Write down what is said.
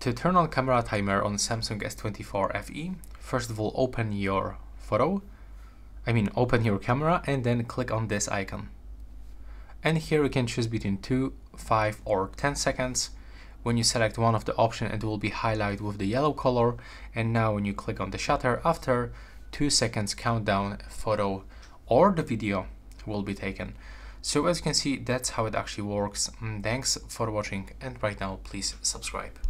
To turn on camera timer on Samsung S24 FE, first of all open your photo, I mean open your camera and then click on this icon. And here you can choose between 2, 5 or 10 seconds. When you select one of the options, it will be highlighted with the yellow color and now when you click on the shutter after 2 seconds countdown photo or the video will be taken. So as you can see that's how it actually works. Mm, thanks for watching and right now please subscribe.